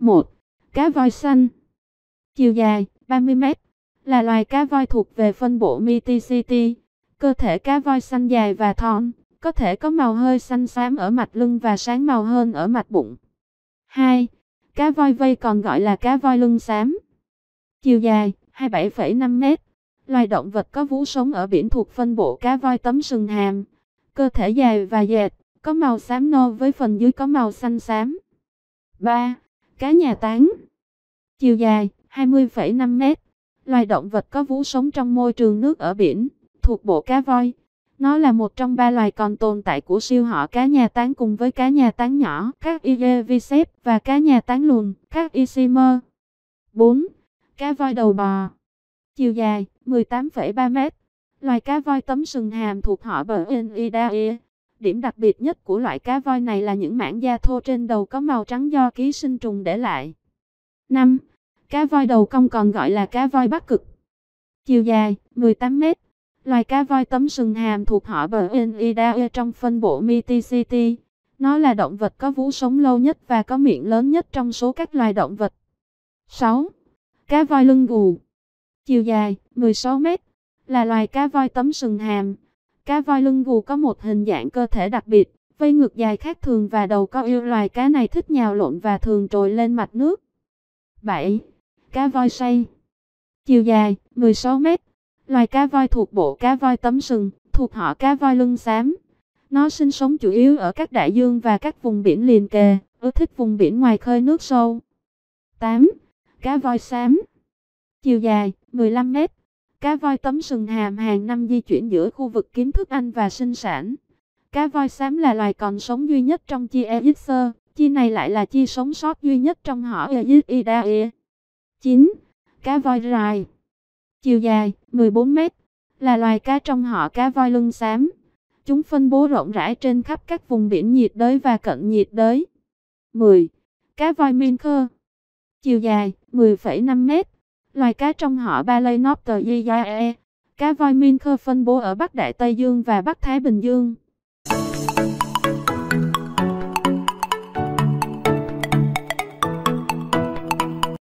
1. Cá voi xanh Chiều dài 30 m là loài cá voi thuộc về phân bộ Myticeti. Cơ thể cá voi xanh dài và thon, có thể có màu hơi xanh xám ở mặt lưng và sáng màu hơn ở mặt bụng. 2. Cá voi vây còn gọi là cá voi lưng xám. Chiều dài 27,5 m. Loài động vật có vú sống ở biển thuộc phân bộ cá voi tấm sừng hàm. Cơ thể dài và dẹt, có màu xám nâu với phần dưới có màu xanh xám. 3. Cá nhà tán Chiều dài 20,5 m. Loài động vật có vú sống trong môi trường nước ở biển, thuộc bộ cá voi. Nó là một trong ba loài còn tồn tại của siêu họ cá nhà tán cùng với cá nhà tán nhỏ, các Ievicep và cá nhà tán lùn, các Isimer. 4. Cá voi đầu bò Chiều dài 18,3 m. Loài cá voi tấm sừng hàm thuộc họ Berenidae. Điểm đặc biệt nhất của loại cá voi này là những mảng da thô trên đầu có màu trắng do ký sinh trùng để lại. 5. Cá voi đầu cong còn gọi là cá voi bắc cực. Chiều dài 18 m. Loài cá voi tấm sừng hàm thuộc họ Berenidae trong phân bộ Myticeti. Nó là động vật có vú sống lâu nhất và có miệng lớn nhất trong số các loài động vật. 6. Cá voi lưng gù Chiều dài 16 m. Là loài cá voi tấm sừng hàm. Cá voi lưng gù có một hình dạng cơ thể đặc biệt, vây ngược dài khác thường và đầu có yêu loài cá này thích nhào lộn và thường trồi lên mặt nước. 7. Cá voi say Chiều dài 16 mét Loài cá voi thuộc bộ cá voi tấm sừng, thuộc họ cá voi lưng xám. Nó sinh sống chủ yếu ở các đại dương và các vùng biển liền kề, ưa thích vùng biển ngoài khơi nước sâu. 8. Cá voi xám Chiều dài 15 mét Cá voi tấm sừng hàm hàng năm di chuyển giữa khu vực kiếm thức ăn và sinh sản. Cá voi xám là loài còn sống duy nhất trong chi Aegypter. Chi này lại là chi sống sót duy nhất trong họ Aegyptidae. 9. E. Cá voi rài Chiều dài 14 mét Là loài cá trong họ cá voi lưng xám. Chúng phân bố rộng rãi trên khắp các vùng biển nhiệt đới và cận nhiệt đới. 10. Cá voi minker Chiều dài 10,5 mét Loài cá trong họ Balaenopteridae. Cá voi minker phân bố ở Bắc Đại Tây Dương và Bắc Thái Bình Dương.